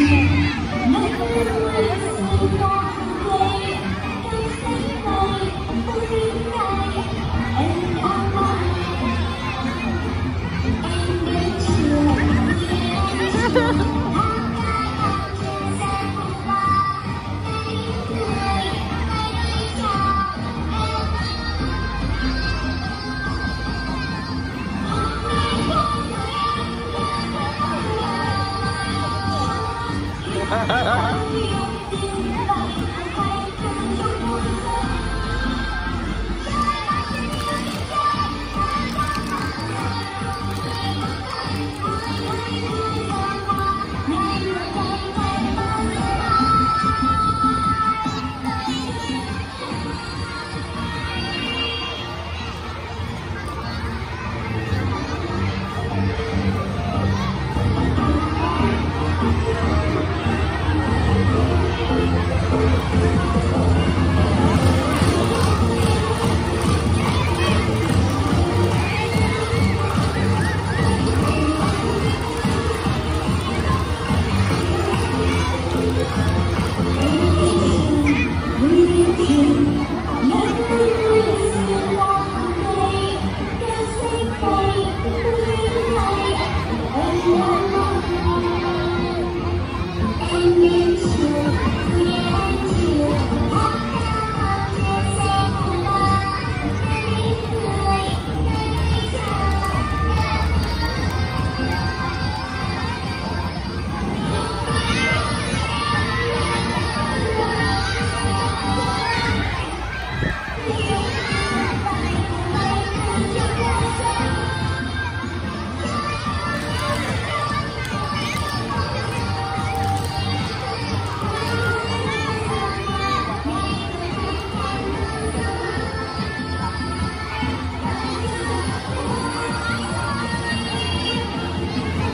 Thank 哈哈哈！We can. We can.